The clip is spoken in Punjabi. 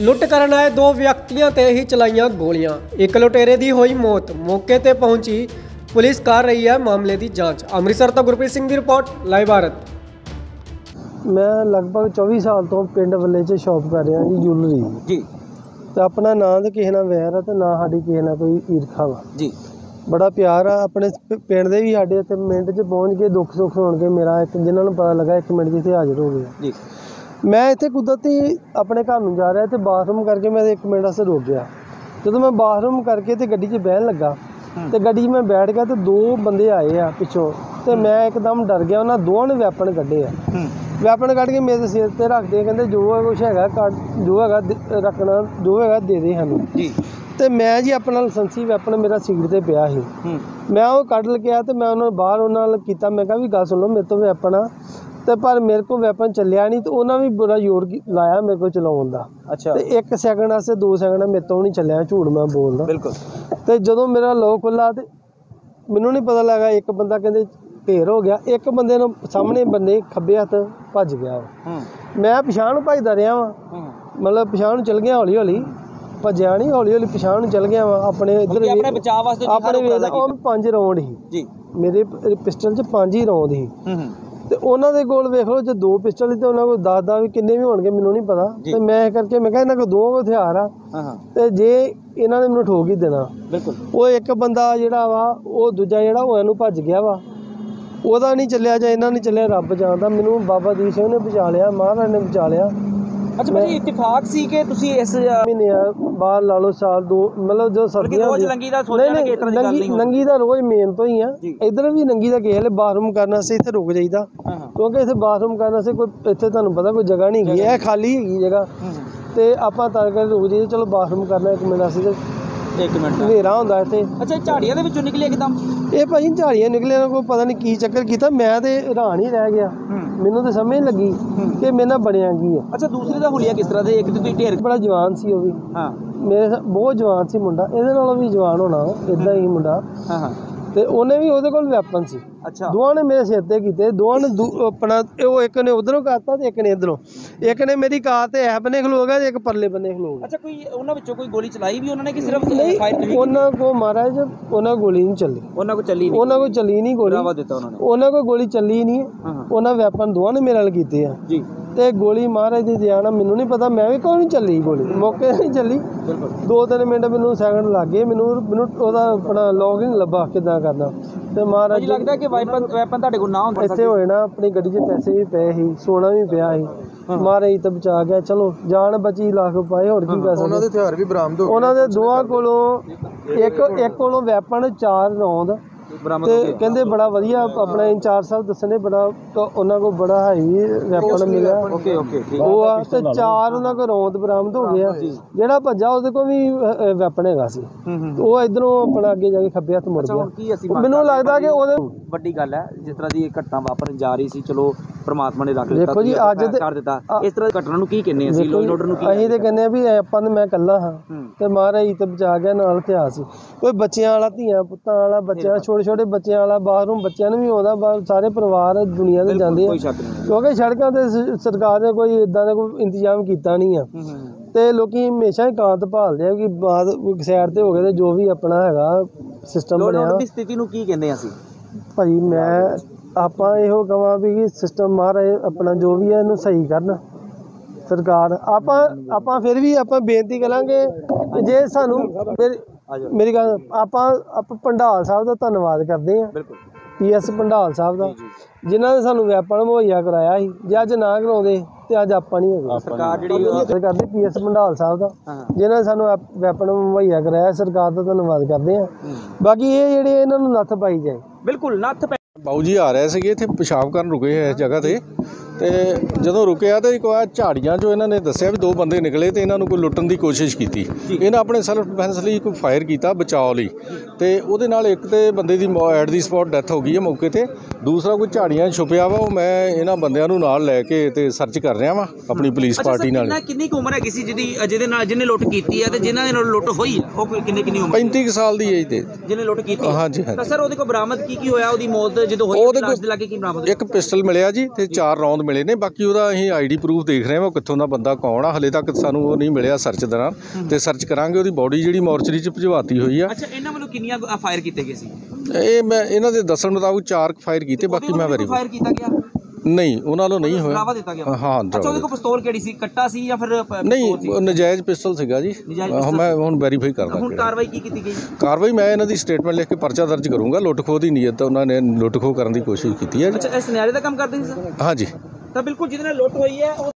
ਲੁੱਟ ਕਰਨ ਆਏ ਦੋ ਵਿਅਕਤੀਆਂ ਤੇ ਹੀ ਚਲਾਈਆਂ ਗੋਲੀਆਂ। ਇੱਕ ਲੁਟੇਰੇ ਦੀ ਹੋਈ ਮੌਤ। ਮੌਕੇ ਤੇ ਪਹੁੰਚੀ ਪੁਲਿਸ ਕਰ ਰਹੀ ਹੈ ਮਾਮਲੇ ਦੀ ਜਾਂਚ। ਅੰਮ੍ਰਿਤਸਰ ਤੋਂ ਗੁਰਪ੍ਰੀਤ ਸਿੰਘ ਦੀ ਰਿਪੋਰਟ ਲਾਈਵ ਭਾਰਤ। ਮੈਂ ਲਗਭਗ 24 ਸਾਲ ਤੋਂ ਪਿੰਡ ਵੱਲੇ 'ਚ ਸ਼ਾਪ ਕਰ ਰਿਹਾ ਜੀ ਜੁਐਲਰੀ। ਦੀ। ਜੀ। ਤੇ ਆਪਣਾ ਨਾਂ ਤੇ ਕਿਸੇ ਨਾਲ ਵੈਰ ਆ ਤੇ ਨਾ ਸਾਡੀ ਕਿਸੇ ਨਾਲ ਕੋਈ ਈਰਖਾ ਵਾ। ਜੀ। ਬੜਾ ਪਿਆਰ ਆ ਆਪਣੇ ਪ- ਪਿੰਡ ਦੇ ਵੀ ਸਾਡੇ ਇੱਥੇ ਮਿੰਟ 'ਚ ਪਹੁੰਚ ਕੇ ਦੁੱਖ ਸੁੱਖ ਹੋਣਗੇ ਮੇਰਾ ਇੱਕ ਜਿਨ੍ਹਾਂ ਨੂੰ ਪਤਾ ਲੱਗਾ ਇੱਕ ਮਿੰਟ 'ਚ ਇੱਥੇ ਹਾਜ਼ਰ ਹੋ ਗਏ ਜੀ। ਮੈਂ ਇੱਥੇ ਕੁਦਰਤੀ ਆਪਣੇ ਘਰ ਨੂੰ ਜਾ ਰਿਹਾ ਤੇ ਬਾਥਰੂਮ ਕਰਕੇ ਮੈਂ ਇੱਕ ਮਿੰਟ ਵਾਸਤੇ ਰੁਕ ਗਿਆ। ਜਦੋਂ ਮੈਂ ਬਾਥਰੂਮ ਕਰਕੇ ਤੇ ਗੱਡੀ 'ਚ ਬਹਿਣ ਲੱਗਾ ਤੇ ਗੱਡੀ 'ਚ ਮੈਂ ਬੈਠ ਗਿਆ ਤੇ ਦੋ ਬੰਦੇ ਆਏ ਆ ਪਿੱਛੋਂ ਤੇ ਮੈਂ ਇੱਕਦਮ ਡਰ ਗਿਆ ਉਹਨਾਂ ਦੋਵਾਂ ਨੇ ਵੈਪਨ ਕੱਢੇ ਆ। ਹੂੰ। ਵੈਪਨ ਕੱਢ ਕੇ ਮੇਰੇ ਸਿਰ ਤੇ ਰੱਖਦੇ ਕਹਿੰਦੇ ਜੋ ਕੁਛ ਹੈਗਾ ਕੱਢ ਜੋ ਹੈਗਾ ਰੱਖਣਾ ਜੋ ਹੈਗਾ ਦੇ ਦੇ ਸਾਨੂੰ। ਜੀ। ਤੇ ਮੈਂ ਜੀ ਆਪਣਾ ਲਾਇਸੈਂਸੀ ਵੈਪਨ ਮੇਰਾ ਸੀਟ ਤੇ ਪਿਆ ਸੀ। ਹੂੰ। ਮੈਂ ਉਹ ਕੱਢ ਲਿਆ ਤੇ ਮੈਂ ਉਹਨਾਂ ਨੂੰ ਬਾਹਰ ਉਹਨਾਂ ਨਾਲ ਕੀਤਾ ਮੈਂ ਕਿਹਾ ਵੀ ਗੱਲ ਸੁਣ ਲਓ ਮੇਰੇ ਤੋਂ ਵੈਪਨ ਆ। ਤੇ ਪਰ ਮੇਰੇ ਕੋਲ ਵੈਪਨ ਚੱਲਿਆ ਨਹੀਂ ਤੇ ਉਹਨਾਂ ਵੀ ਬੜਾ ਜ਼ੋਰ ਲਾਇਆ ਮੇਰੇ ਕੋਲ ਚਲਾਉਣ ਦਾ। ਅੱਛਾ। ਤੇ 1 ਸੈਕਿੰਡ ਵਾਸਤੇ 2 ਸੈਕਿੰਡ ਮੇਰੇ ਤੋਂ ਨਹੀਂ ਚੱਲਿਆ ਝੂਠ ਮੈਂ ਬੋਲਦਾ। ਬਿਲਕੁਲ। ਤੇ ਜਦੋਂ ਮੇਰਾ ਲੋਕ ਖੁੱਲਾ ਤੇ ਮੈਨੂੰ ਨਹੀਂ ਪਤਾ ਲੱਗਾ ਇੱਕ ਬੰਦਾ ਕਹਿੰਦੇ ਢੇਰ ਹੋ ਗਿਆ ਇੱਕ ਬੰਦੇ ਨੂੰ ਸਾਹਮਣੇ ਬੰਦੇ ਖੱਬੇ ਹੱਥ ਭੱਜ ਗਿਆ ਮੈਂ ਪਿਛਾਂਹ ਨੂੰ ਭੱਜਦਾ ਰਿਹਾ ਵਾਂ। ਹੂੰ। ਮਤਲਬ ਪਿਛਾਂਹ ਨੂੰ ਚਲ ਗਿਆ ਹੌਲੀ ਹੌਲੀ ਭੱਜਿਆ ਨਹੀਂ ਹੌਲੀ ਹੌਲੀ ਪਿਛਾਂਹ ਨੂੰ ਚਲ ਗਿਆ ਵਾਂ ਆਪਣੇ ਇੱਧਰ ਆਪਣੇ ਬਚਾਅ ਵਾਸਤੇ ਆਪਣੇ ਉਹ ਪੰਜ ਰੌਂਡ ਸੀ। ਜੀ। ਮੇਰੇ ਪਿਸਟਲ 'ਚ ਪੰਜ ਹੀ ਰੌਂਦ ਸੀ। ਹੂੰ ਹੂੰ। ਤੇ ਉਹਨਾਂ ਦੇ ਕੋਲ ਵੇਖ ਲਓ ਜੇ ਦੋ ਪਿਸਟਲ ਸੀ ਤੇ ਉਹਨਾਂ ਕੋਲ 10 10 ਵੀ ਕਿੰਨੇ ਵੀ ਹੋਣਗੇ ਮੈਨੂੰ ਨਹੀਂ ਪਤਾ। ਤੇ ਮੈਂ ਕਰਕੇ ਮੈਂ ਕਿਹਾ ਇਹਨਾਂ ਕੋਲ ਦੋ ਹਥਿਆਰ ਆ। ਤੇ ਜੇ ਇਹਨਾਂ ਨੇ ਮੈਨੂੰ ਠੋਕ ਹੀ ਦੇਣਾ। ਬਿਲਕੁਲ। ਉਹ ਇੱਕ ਬੰਦਾ ਜਿਹੜਾ ਵਾ ਉਹ ਦੂਜਾ ਜਿਹੜਾ ਉਹ ਇਹਨੂੰ ਭੱਜ ਗਿਆ ਵਾ। ਉਹਦਾ ਨਹੀਂ ਚੱਲਿਆ ਜਾਂ ਇਹਨਾਂ ਨੇ ਚੱਲਿਆ ਰੱਬ ਜਾਣਦਾ। ਮੈਨੂੰ ਬਾਬਾ ਦੀਪ ਸਿੰਘ ਨੇ ਬਚਾ ਲਿਆ ਮਹਾਰਾਜ ਨੇ ਬਚਾ ਲਿਆ। ਅੱਛਾ ਭਾਜੀ ਇਤਫਾਕ ਸੀ ਕਿ ਤੁਸੀਂ ਇਸ ਮਹੀਨੇ ਬਾਹਰ ਲਾ ਲਓ ਸਾਲ ਦੋ ਮਤਲਬ ਜੋ ਸਰਦੀਆਂ ਰੋਜ਼ ਲੰਗੀ ਦਾ ਸੋਚਿਆ ਨਾ ਕਿ ਦੀ ਗੱਲ ਨੰਗੀ ਨਹੀਂ। ਨੰਗੀ ਦਾ ਰੋਜ਼ ਮੇਨ ਤੋਂ ਹੀ ਆ। ਇਧਰ ਵੀ ਨੰਗੀ ਦਾ ਕਿਸੇ ਵੇਲੇ ਬਾਥਰੂਮ ਕਰਨ ਵਾਸਤੇ ਇੱਥੇ ਰੁਕ ਜਾਈਦਾ। ਕਿਉਂਕਿ ਇੱਥੇ ਬਾਥਰੂਮ ਕਰਨ ਵਾਸਤੇ ਕੋਈ ਇੱਥੇ ਤੁਹਾਨੂੰ ਪਤਾ ਕੋਈ ਜਗ੍ਹਾ ਨਹੀਂ ਹੈਗੀ ਇਹ ਖਾਲੀ ਹੈਗੀ ਜਗ੍ਹਾ। ਤੇ ਆਪਾਂ ਤਾਂ ਕਰਕੇ ਰੁਕ ਜਾਈਏ ਚਲੋ ਬਾਥਰੂਮ ਕਰਨਾ ਇੱਕ ਮਿੰਟ ਅਸੀਂ ਇੱਕ ਮਿੰਟ। ਹਨੇਰਾ ਹੁੰਦਾ ਇੱਥੇ। ਅੱਛਾ ਇਹ ਝਾੜੀਆਂ ਦੇ ਵਿੱਚੋਂ ਨਿਕਲੇ ਇੱਕਦਮ? ਇਹ ਭਾਈ ਝਾੜੀਆਂ ਨਿਕਲੇ ਨਾ ਕੋਈ ਪਤਾ ਨਹੀਂ ਕੀ ਚੱਕਰ ਕੀਤਾ। ਮੈਂ ਤੇ ਹੈਰਾਨ ਹੀ ਰਹਿ ਗਿਆ। ਮੈਨੂੰ ਤਾਂ ਸਮਝ ਨਹੀਂ ਲੱਗੀ ਕਿ ਮੇਰੇ ਨਾਲ ਬਣਿਆ ਕੀ ਆ। ਅੱਛਾ ਦੂਸਰੇ ਦਾ ਹੁਲੀਆ ਕਿਸ ਤਰ੍ਹਾਂ ਦੇ? ਇੱਕ ਤੇ ਤੁਸੀਂ ਢੇਰ ਬੜਾ ਜਵਾਨ ਸੀ ਉਹ ਵੀ। ਹਾਂ। ਮੇਰੇ ਬਹੁਤ ਜਵਾਨ ਸੀ ਮੁੰਡਾ। ਇਹਦੇ ਨਾਲੋਂ ਵੀ ਜਵਾਨ ਹੋਣਾ ਇਦਾਂ ਹੀ ਮੁੰਡਾ। ਹਾਂ ਹਾਂ। ਤੇ ਉਹਨੇ ਵੀ ਉਹਦੇ ਕੋਲ ਵੈਪਨ ਸੀ। ਅੱਛਾ। ਦੋਵਾਂ ਨੇ ਮੇਰੇ ਸਿਰ ਤੇ ਕੀਤੇ। ਦੋਵਾਂ ਨੇ ਦੂ- ਆਪਣਾ ਉਹ ਇੱਕ ਨੇ ਉਧਰੋਂ ਕਰਤਾ ਤੇ ਇੱਕ ਨੇ ਇਧਰੋਂ। ਇੱਕ ਨੇ ਮੇਰੀ ਕਾਰ ਤੇ ਐ ਬੰਨੇ ਖਲੋ ਗਿਆ ਤੇ ਇੱਕ ਪਰਲੇ ਬੰਨੇ ਖਲੋ ਗਿਆ। ਅੱਛਾ ਕੋਈ ਉਹਨਾਂ ਵਿੱਚੋਂ ਕੋਈ ਗੋਲੀ ਚਲਾਈ ਵੀ ਉਹਨਾਂ ਨੇ ਕਿ ਸਿਰਫ ਨਹੀਂ ਫਾਇਰ ਤੁਸੀਂ ਉਹਨਾਂ ਕੋ ਮਹਾਰਾਜ ਉਹਨਾਂ ਕੋਲ ਗੋਲੀ ਨਹੀਂ ਚੱਲੀ। ਉਹਨਾਂ ਕੋ ਚੱਲੀ ਨਹੀਂ। ਉਹਨਾਂ ਕੋਲ ਚੱਲੀ ਨਹੀਂ ਗੋਲੀ। ਡਰਾਵਾ ਦਿੱਤਾ ਉਹਨਾਂ ਨੇ। ਉਹਨਾਂ ਕੋਲ ਗੋਲੀ ਚੱਲੀ ਨਹੀਂ। ਹਾਂ ਹਾਂ। ਉਹਨਾਂ ਵੈਪਨ ਦੋਵਾਂ ਨੇ ਮੇਰੇ ਨਾਲ ਕੀਤੇ ਆ। ਜੀ। ਤੇ ਗੋਲੀ ਮਹਾਰਾਜ ਦੀ ਦਇਆ ਨਾਲ ਮੈਨੂੰ ਨਹੀਂ ਪਤਾ ਮੈਂ ਵੀ ਕੋਈ ਨਹੀਂ ਚੱਲੀ ਗੋਲੀ ਮੌਕੇ ਨਹੀਂ ਚੱਲੀ। ਬਿਲਕੁਲ ਦੋ ਤਿੰਨ ਮਿੰਟ ਮੈਨੂੰ ਸੈਕਿੰਡ ਲੱਗ ਗਏ ਮੈਨੂੰ ਮੈਨੂੰ ਉਹਦਾ ਆਪਣਾ ਲੌਗ ਨਹੀਂ ਲੱਭਾ ਕਿਦਾਂ ਕਰਨਾ। ਤੇ ਮਹਾਰਾਜ ਜੀ ਲੱਗਦਾ ਕਿ ਵਾਈਪਨ ਵੈਪਨ ਤੁਹਾਡੇ ਕੋਲ ਨਾ ਹੁੰਦਾ ਇੱਥੇ ਹੋਏ ਨਾ ਆਪਣੀ ਗੱਡੀ 'ਚ ਪੈਸੇ ਵੀ ਪਏ ਸੀ ਸੋਨਾ ਵੀ ਪਿਆ ਸੀ। ਮਹਾਰਾਜ ਤਾਂ ਬਚਾ ਗਿਆ ਚਲੋ ਜਾਨ ਬਚੀ ਲੱਖ ਪਾਏ ਹੋਰ ਕੀ ਕਰ ਸਕਦੇ। ਉਹਨਾਂ ਦੇ ਹਥਿਆਰ ਵੀ ਬਰਾਮਦ ਹੋ ਉਹਨਾਂ ਦੇ ਦੋਵਾਂ ਕੋਲੋਂ ਇੱਕ ਇੱਕ ਕੋਲੋਂ ਵੈਪਨ ਚਾਰ ਰੌਂਦ ਤੇ ਕਹਿੰਦੇ ਬੜਾ ਵਧੀਆ ਆਪਣਾ ਇੰਚਾਰਜ ਸਾਹਿਬ ਦੱਸਣੇ ਬੜਾ ਉਹਨਾਂ ਕੋਲ ਬੜਾ ਹਾਈ ਵੈਪਨ ਮਿਲਿਆ। ਓਕੇ ਓਕੇ ਠੀਕ। ਉਹ ਆ ਤੇ ਚਾਰ ਉਹਨਾਂ ਕੋਲ ਰੌਂਦ ਬਰਾਮਦ ਹੋ ਗਿਆ ਜਿਹੜਾ ਭੱਜਾ ਉਹਦੇ ਕੋਲ ਵੀ ਵੈਪਨ ਹੈਗਾ ਸੀ। ਹੂੰ ਹੂੰ। ਉਹ ਇਧਰੋਂ ਆਪਣਾ ਅੱਗੇ ਜਾ ਕੇ ਖੱਬੇ ਹੱਥ ਮੁੜ ਗਿਆ। ਮੈਨੂੰ ਲੱਗਦਾ ਕਿ ਉਹਦੇ ਵੱਡੀ ਗੱਲ ਹੈ ਜਿਸ ਤਰ੍ਹਾਂ ਦੀ ਇਹ ਘਟਨਾ ਵਾਪਰਨ ਜਾ ਰਹੀ ਸੀ ਚਲੋ ਪ੍ਰਮਾਤਮਾ ਨੇ ਰੱਖ ਦੇਖੋ ਜੀ, ਅੱਜ ਕਰ ਦਿੱਤਾ। ਇਸ ਤਰ੍ਹਾਂ ਘਟਨਾ ਨੂੰ ਕੀ ਕਹਿੰਦੇ ਅਸੀਂ ਲੋਕ ਆਰਡਰ ਨੂੰ ਕੀ ਅਸੀਂ ਤੇ ਕਹਿੰਦੇ ਆ ਵੀ ਆਪਾਂ ਤੇ ਮੈਂ ਇਕੱਲਾ ਹਾਂ ਤੇ ਮਹਾਰਾਜ ਹੀ ਤੇ ਬਚਾ ਗਿਆ ਨਾਲ ਇਤਿਹਾਸ ਕੋਈ ਬੱਚਿਆਂ ਵਾਲਾ ਧੀਆਂ ਪੁੱਤਾਂ ਵਾਲਾ ਬੱਚਿਆਂ ਛੋਟੇ ਛੋਟੇ ਬੱਚਿਆਂ ਵਾਲਾ ਬਾਹਰੋਂ ਬੱਚਿਆਂ ਨੂੰ ਵੀ ਆਉਂਦਾ ਬਾਹਰ ਸਾਰੇ ਪਰਿਵਾਰ ਦੁਨੀਆ ਦੇ ਜਾਂਦੇ ਆ। ਕਿਉਂਕਿ ਸੜਕਾਂ ਤੇ ਸਰਕਾਰ ਨੇ ਕੋਈ ਇਦਾਂ ਦਾ ਕੋਈ ਇੰਤਜ਼ਾਮ ਕੀਤਾ ਨਹੀਂ ਆ। ਤੇ ਲੋਕੀ ਹਮੇਸ਼ਾ ਹੀ ਕਾਂਤ ਭਾਲਦੇ ਆ ਕਿ ਬਾਅਦ ਸਾਈਡ ਤੇ ਹੋ ਗਏ ਤੇ ਜੋ ਵੀ ਆਪਣਾ ਹੈਗਾ ਸਿਸਟਮ ਬਣਿਆ। ਦੀ ਸਥਿਤੀ ਨੂੰ ਕੀ ਕਹਿੰਦੇ ਅਸੀਂ? ਭਾਈ ਮੈਂ ਆਪਾਂ ਇਹੋ ਕਹਾਂ ਵੀ ਕਿ ਸਿਸਟਮ ਮਹਾਰਾਜ ਆਪਣਾ ਜੋ ਵੀ ਹੈ ਇਹਨੂੰ ਸਹੀ ਕਰਨ। ਸਰਕਾਰ ਆਪਾਂ ਆਪਾਂ ਫਿਰ ਵੀ ਆਪਾਂ ਬੇਨਤੀ ਕਰਾਂਗੇ ਕਿ ਜੇ ਸਾਨੂੰ ਮੇਰੀ- ਗੱਲ ਆਪਾਂ ਆਪਾਂ ਪੰਡਾਲ ਸਾਹਿਬ ਦਾ ਧੰਨਵਾਦ ਕਰਦੇ ਹਾਂ। ਬਿਲਕੁਲ। ਪੀਐਸ ਪੰਡਾਲ ਸਾਹਿਬ ਦਾ ਜਿਨ੍ਹਾਂ ਨੇ ਸਾਨੂੰ ਵੈਪਨ ਮੁਹੱਈਆ ਕਰਾਇਆ ਸੀ ਜੇ ਅੱਜ ਨਾ ਕਰਾਉਂਦੇ ਤੇ ਅੱਜ ਆਪਾਂ ਨਹੀਂ ਹੈਗੇ। ਸਰਕਾਰ ਜਿਹੜੀ ਕਰਦੇ ਪੀਐਸ ਪੰਡਾਲ ਸਾਹਿਬ ਦਾ ਜਿਨ੍ਹਾਂ ਨੇ ਸਾਨੂੰ ਵੈਪਨ ਮੁਹੱਈਆ ਕਰਾਇਆ ਸਰਕਾਰ ਦਾ ਧੰਨਵਾਦ ਕਰਦੇ ਹਾਂ। ਬਾਕੀ ਇਹ ਜਿਹੜੇ ਇਹਨਾਂ ਨੂੰ ਨੱਥ ਪਾਈ ਜਾਏ। ਬਿਲਕੁਲ ਨੱਥ ਬਾਊ ਜੀ ਆ ਰਹੇ ਸੀਗੇ ਇੱਥੇ ਪਿਸ਼ਾਬ ਕਰਨ ਰੁਕੇ ਹੋਏ ਇਸ ਜਗ੍ਹਾ ਤੇ। ਤੇ ਜਦੋਂ ਰੁਕਿਆ ਤੇ ਇੱਕ ਵਾਰ ਝਾੜੀਆਂ 'ਚੋਂ ਇਹਨਾਂ ਨੇ ਦੱਸਿਆ ਵੀ ਦੋ ਬੰਦੇ ਨਿਕਲੇ ਤੇ ਇਹਨਾਂ ਨੂੰ ਕੋਈ ਲੁੱਟਣ ਦੀ ਕੋਸ਼ਿਸ਼ ਕੀਤੀ। ਇਹਨਾਂ ਆਪਣੇ ਸੈਲਫ ਡਿਫੈਂਸ ਲਈ ਕੋਈ ਫਾਇਰ ਕੀਤਾ ਬਚਾਅ ਲਈ। ਤੇ ਉਹਦੇ ਨਾਲ ਇੱਕ ਤੇ ਬੰਦੇ ਦੀ ਐਟ ਦੀ ਸਪੌਟ ਡੈਥ ਹੋ ਗਈ ਹੈ ਮੌਕੇ ਤੇ। ਦੂਸਰਾ ਕੋਈ ਝਾੜੀਆਂ ਛੁਪਿਆ ਵਾ ਉਹ ਮੈਂ ਇਹਨਾਂ ਬੰਦਿਆਂ ਨੂੰ ਨਾਲ ਲੈ ਕੇ ਤੇ ਸਰਚ ਕਰ ਰਿਹਾ ਵਾਂ ਆਪਣੀ ਪੁਲਿਸ ਪਾਰਟੀ ਨਾਲ। ਕਿੰਨਾ ਕੁ ਉਮਰ ਹੈ ਕਿਸੇ ਜਿਹਦੀ ਜਿਹਦੇ ਨਾਲ ਜਿਹਨੇ ਲੁੱਟ ਕੀਤੀ ਹੈ ਤੇ ਜਿਨ੍ਹਾਂ ਦੇ ਨਾਲ ਲੁੱਟ ਹੋਈ ਉਹ ਕਿੰਨੇ ਕਿੰਨੀ ਉਮਰ? 35 ਕੁ ਸਾਲ ਦੀ ਏਜ ਦੇ ਜਿਹਨੇ ਲੁੱਟ ਕੀਤੀ? ਹਾਂਜੀ ਤਾਂ ਹਾਂਜੀ ਸਰ ਉਹਦੇ ਕੋਲ ਬਰਾਮਦ ਕੀ ਕੀ ਹੋਇਆ? ਉਹਦੀ ਮੌਤ ਜਦੋਂ ਹੋਈ ਉਹਦੇ ਕੋਲ- ਲਾਗੇ ਕੀ ਬਰਾਮਦ ਇੱਕ ਪਿਸਟਲ ਮਿਲਿਆ ਜੀ ਤੇ ਚਾਰ ਰੌਂਦ ਮਿਲੇ ਨੇ ਬਾਕੀ ਉਹਦਾ ਅਸੀਂ ਆਈਡੀ ਪ੍ਰੂਫ ਦੇਖ ਰਹੇ ਹਾਂ ਉਹ ਕਿੱਥੋਂ ਦਾ ਬੰਦਾ ਕੌਣ ਆ। ਹਲੇ ਤੱਕ ਸਾਨੂੰ ਉਹ ਨਹੀਂ ਮਿਲਿਆ ਸਰਚ ਦੌਰਾਨ ਤੇ ਸਰਚ ਕਰਾਂਗੇ ਉਹਦੀ ਬਾਡੀ ਜਿਹੜੀ ਮੋਰਚਰੀ 'ਚ ਭਜਵਾਤੀ ਹੋਈ ਆ। ਅੱਛਾ ਇਹਨਾਂ ਵੱਲੋਂ ਕਿੰਨੀਆਂ ਫਾਇਰ ਕੀਤੇ ਗਏ ਸੀ? ਇਹ ਮੈਂ ਇਹਨਾਂ ਦੇ ਦੱਸਣ ਮੁਤਾਬਕ ਚਾਰ ਫਾਇਰ ਕੀਤੇ ਬਾਕੀ ਮੈਂ ਵੈਰੀ ਫਾਇਰ ਕੀਤਾ ਗਿਆ? ਨਹੀਂ ਉਹਨਾਂ ਵੱਲੋਂ ਨਹੀਂ ਹੋਇਆ। ਡਰਾਵਾ ਦਿੱਤਾ ਗਿਆ? ਹਾਂ ਅੱਛਾ ਉਹਦੇ ਕੋਲ ਪਿਸਤੌਲ ਕਿਹੜੀ ਸੀ? ਕੱਟਾ ਸੀ ਜਾਂ ਫਿਰ ਨਹੀਂ ਪਿਸਤੌਲ ਨਜਾਇਜ਼ ਪਿਸਟਲ ਸੀਗਾ ਜੀ। ਹਾਂ, ਮੈਂ ਹੁਣ ਵੈਰੀਫਾਈ ਕਰਦਾ ਹੁਣ। ਕਾਰਵਾਈ ਕੀ ਕੀਤੀ ਗਈ? ਕਾਰਵਾਈ ਮੈਂ ਇਹਨਾਂ ਦੀ ਸਟੇਟਮੈਂਟ ਲਿਖ ਕੇ ਪਰਚਾ ਦਰਜ ਕਰੂੰਗਾ। ਲੁੱਟ ਖੋਹ ਦੀ ਨੀਅਤ ਤਾਂ ਉਹਨਾਂ ਨੇ ਲੁੱਟ ਖੋਹ ਕਰਨ ਦੀ ਕੋਸ਼ਿਸ਼ ਕੀਤੀ ਹੈ ਜੀ। ਅੱਛਾ ਇਸ ਸਿਨੈਰੀਓ ਦਾ ਕੰਮ ਕਰਦੇ ਸੀ ਸਰ? ਹਾਂਜੀ। ਤਾਂ ਬਿਲਕੁਲ ਜਿਹਦੇ ਨਾਲ ਲੁੱਟ ਹੋਈ ਹੈ ਉਹ